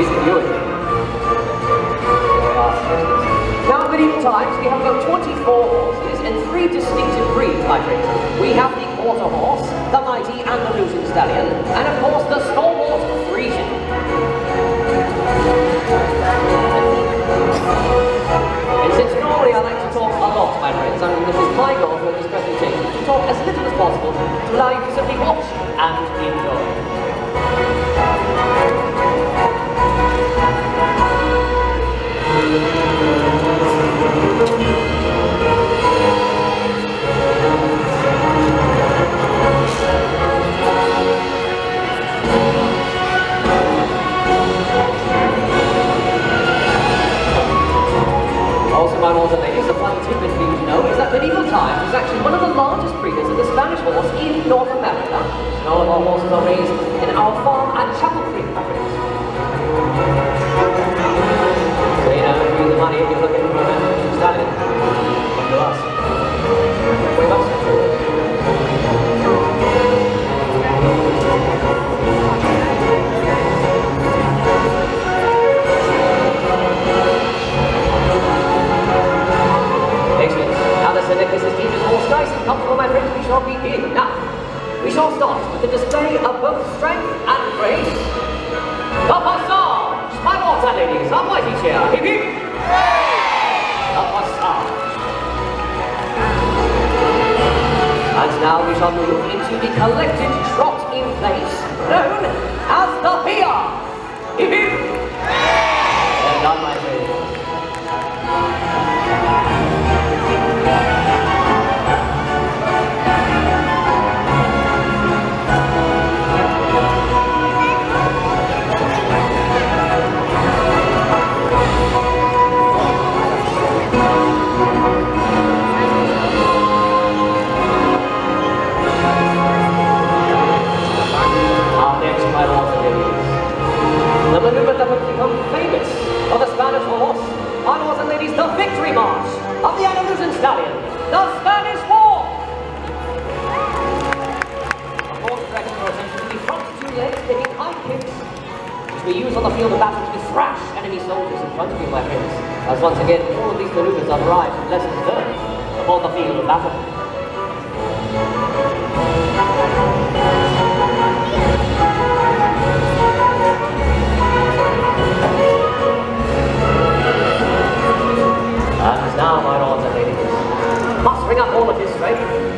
Viewing. Now, in medieval times, we have about 24 horses and three distinctive breeds, my friends. We have the quarter horse, the mighty Andalusian stallion, and of course the stalwart Friesian. And since normally I like to talk a lot, my friends, I mean, this is my goal for this presentation, to talk as little as possible Also, my lords and ladies, a fun tidbit you know is that medieval times was actually one of the largest breeders of the Spanish horse in North America. And all of our horses are raised in our farm at Chapel Creek, we shall start with the display of both strength and grace. The Passage! My lords and ladies, a mighty cheer. Hip hip! The Passage. And now we shall move into the collected trot in place, known as of the Andalusian stallion, the Spanish War! Course, directing your attention to the front two legs taking high kicks, which we use on the field of battle to thrash enemy soldiers in front of you, my friends. As once again, all of these maneuvers are derived from lessons learned upon the field of battle. bring up all of this, right?